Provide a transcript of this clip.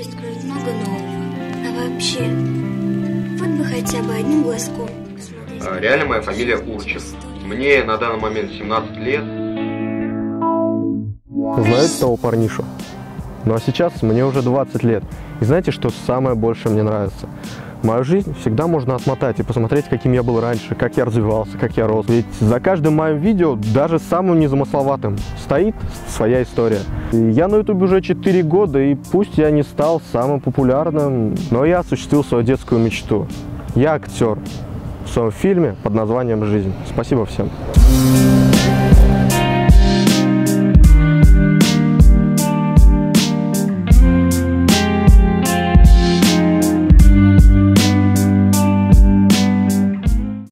Путь откроет много нового. А вообще, вот бы хотя бы одним глазком посмотреть. А, Реально моя фамилия Урчев. Мне на данный момент 17 лет. Знаете того парнишу? Ну а сейчас мне уже 20 лет. И знаете, что самое большее мне нравится? Мою жизнь всегда можно отмотать и посмотреть, каким я был раньше, как я развивался, как я рос. Ведь за каждым моим видео, даже самым незамысловатым, стоит своя история. Я на ютубе уже 4 года, и пусть я не стал самым популярным, но я осуществил свою детскую мечту. Я актер в своем фильме под названием «Жизнь». Спасибо всем.